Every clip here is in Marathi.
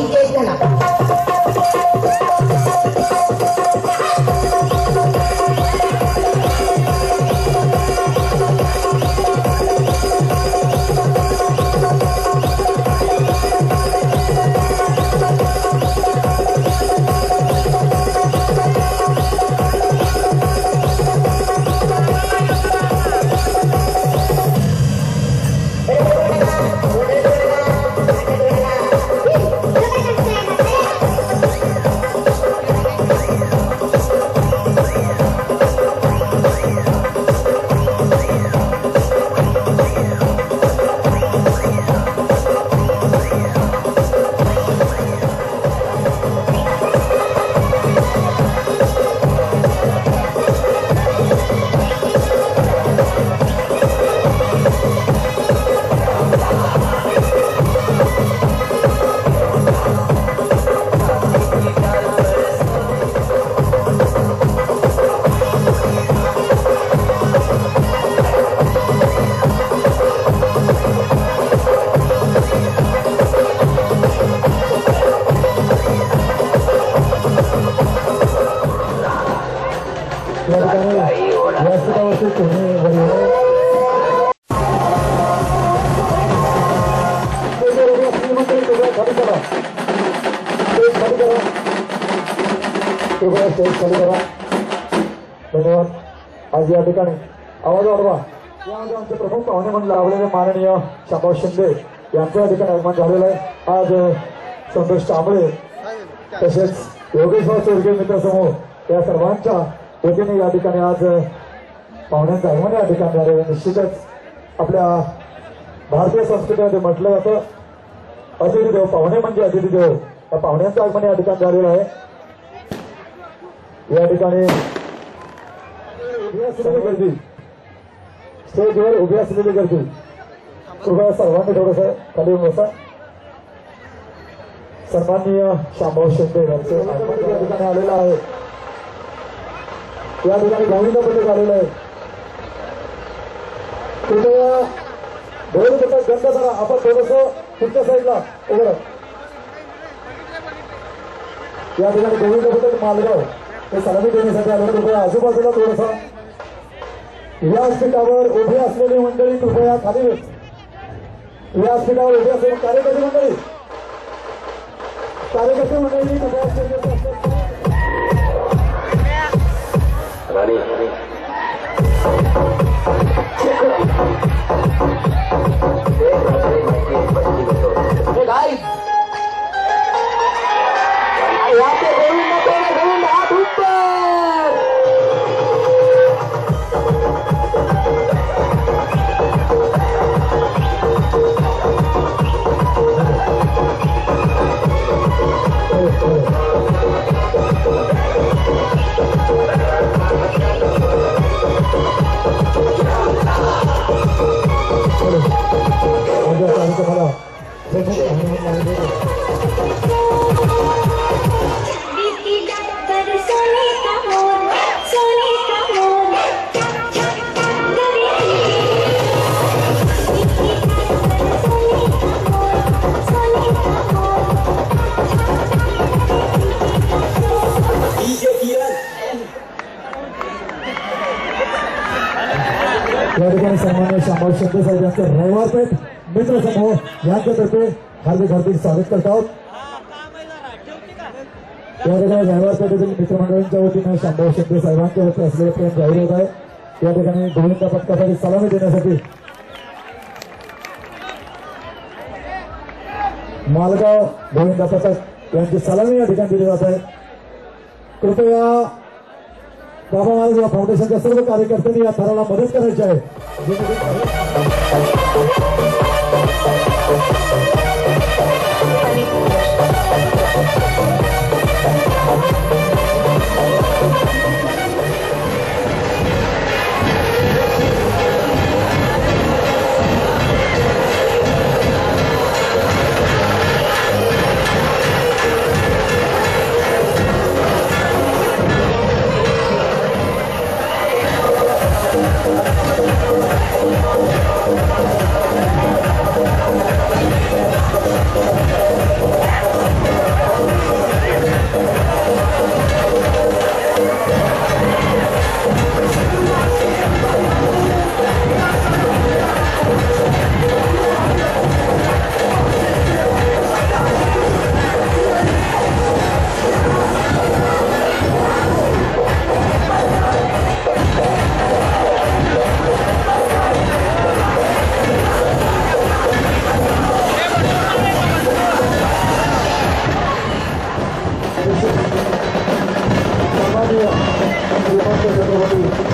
研究っての स्टेज खाली करा? धन्यवाद. आज या ठिकाणी आवाज वाढवा. यामध्ये आमचे प्रमुख पाहुणे म्हणून लाभलेले माननीय शाबाव शिंदे यांचं या ठिकाणी आगमन झालेलं आहे. आज संतोष कांबळे तसेच योगेश्वर चोरगे मित्रसमूह या सर्वांच्या वतीने या ठिकाणी आज पाहुण्यांचं आगमन या ठिकाणी झालेलं आहे. निश्चितच आपल्या भारतीय संस्कृतीमध्ये म्हटलं जातं अतिथी देव पाहुणे म्हणजे अतिथी देव. या पाहुण्यांचं आगमन या ठिकाणी झालेलं आहे. या ठिकाणी गर्दी स्टेजवर उभी असलेली गर्दी. कृपया सर्वांनी थोडस खाली येऊन बसा. सन्माननीय शांभाऊ शिंदे यांचे या ठिकाणी आलेलं आहे. या ठिकाणी गोविंद पथक आलेलं आहे. कृपया दोन पथक बंद करा. आपण थोडस पुढच्या साईडला राहा. या ठिकाणी गोविंद पथक मालगाव. हे सलामी देण्यासाठी आलेलं कृपया आजूबाजूला थोडस व्यासपीठावर उभी असलेली मंडळी कृपया खाली व्यासपीठावर उभी असलेली कार्यकर्ते मंडळी कार्यकर्ते मंडळी कृपया स्टेजवर साहेब यांचं रविवार पेठ मित्र समूह यांच्यातर्फे हार्दिक हार्दिक स्वागत करत आहोत. या ठिकाणी रविवार पेठेतील मित्रमंडळींच्या वतीने शांभाऊ शिंदे साहेबांच्या वतीने असलेले प्रेम जाहीर होत आहे. या ठिकाणी गोविंदा पथकासाठी सलामी देण्यासाठी मालगाव गोविंदा पथक यांची सलामी या ठिकाणी दिली जात आहे. कृपया बाबा महाराज या फाउंडेशनच्या सर्व कार्यकर्त्यांनी या थराला मदत करायची आहे. Música Thank you.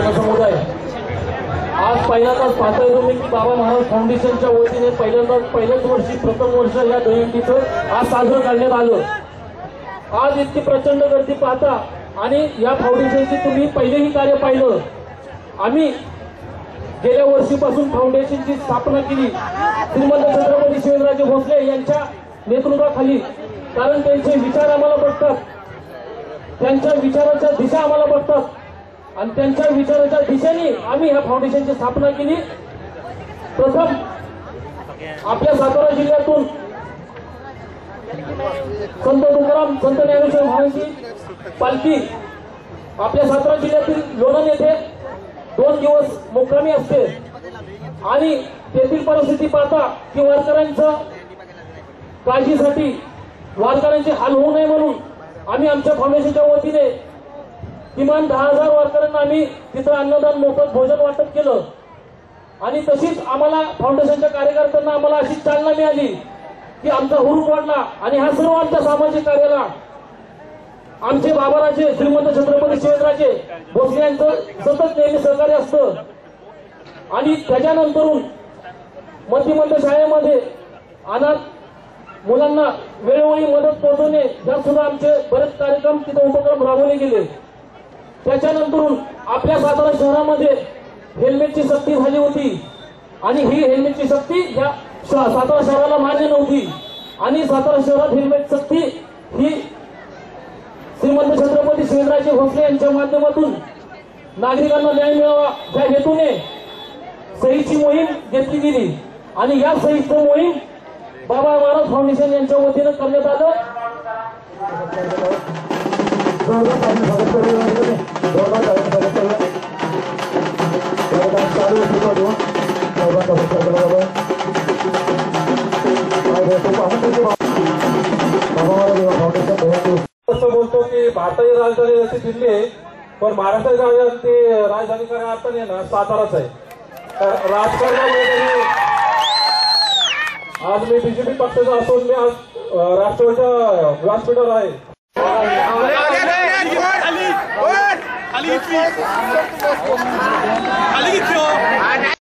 जनसमुदाय. आज पहिल्यांदाच पाहताय येतो मी की बाबा महाराज फाउंडेशनच्या वतीने पहिल्यांदाच पहिल्याच वर्षी प्रथम वर्ष या दहीहंडीचं आज साजरं करण्यात आलं. आज इतकी प्रचंड गर्दी पाहता आणि या फाउंडेशनची तुम्ही पहिलेही कार्य पाहिलं. आम्ही गेल्या वर्षीपासून फाउंडेशनची स्थापना केली. श्रीमंत छत्रपती शिवराजे भोसले यांच्या नेतृत्वाखाली. कारण त्यांचे विचार आम्हाला बघतात. त्यांच्या विचाराच्या दिशा आम्हाला बघतात. आणि त्यांच्या विचाराच्या दिशेने आम्ही ह्या फाउंडेशनची स्थापना केली. प्रथम आपल्या सातारा जिल्ह्यातून संत तुकाराम संत ज्ञानेश्वर महाराजांची पालखी आपल्या सातारा जिल्ह्यातील लोणंद येथे दोन दिवस मुक्कामी असते. आणि तेथील परिस्थिती पाहता की वारकऱ्यांचं काळजीसाठी वारकऱ्यांचे हाल होऊ नये म्हणून आम्ही आमच्या फाउंडेशनच्या वतीने किमान दहा हजार वारकऱ्यांना आम्ही तिथं अन्नदान मोफत भोजन वाटप केलं. आणि तशीच आम्हाला फाउंडेशनच्या कार्यकर्त्यांना आम्हाला अशी चालना मिळाली की आमचा हुरूप वाढला आणि ह्या सर्व आमच्या सामाजिक कार्याला आमचे बाबाराजे श्रीमंत छत्रपती शिवराजे भोसले यांचं सतत नेहमी सहकार्य असतं. आणि त्याच्यानंतरून मध्यमंत शाळेमध्ये अनाथ मुलांना वेळोवेळी मदत पोहोचवणे यात सुद्धा आमचे बरेच कार्यक्रम तिथे उपक्रम राबवले गेले. त्याच्यानंतर आपल्या सातारा शहरामध्ये हेल्मेटची सक्ती झाली होती. आणि ही हेल्मेटची सक्ती या सातारा शहराला मान्य नव्हती. आणि सातारा शहरात हेल्मेट सक्ती ही श्रीमंत छत्रपती शिवराजे भोसले यांच्या माध्यमातून नागरिकांना न्याय मिळावा या हेतूने सहीची मोहीम घेतली गेली. आणि या सहीचं मोहीम बाबा महाराज फाउंडेशन यांच्या वतीनं करण्यात आलं. बोलतो की भारताची राजधानी जशी दिल्ली आहे पण महाराष्ट्राची राजधानी ती राजधानी खऱ्या अर्थाने ना साताराच आहे. राजकारणामध्ये आज मी बीजेपी पक्षाचा असून मी आज राष्ट्रवादीच्या व्यासपीठावर आहे. Ali, filho. Ali.